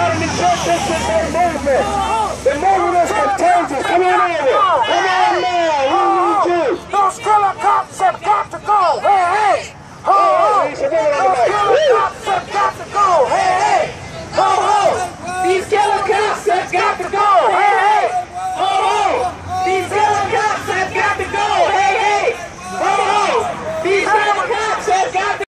out and the church, is their movement. The movement is contagious. Come on over.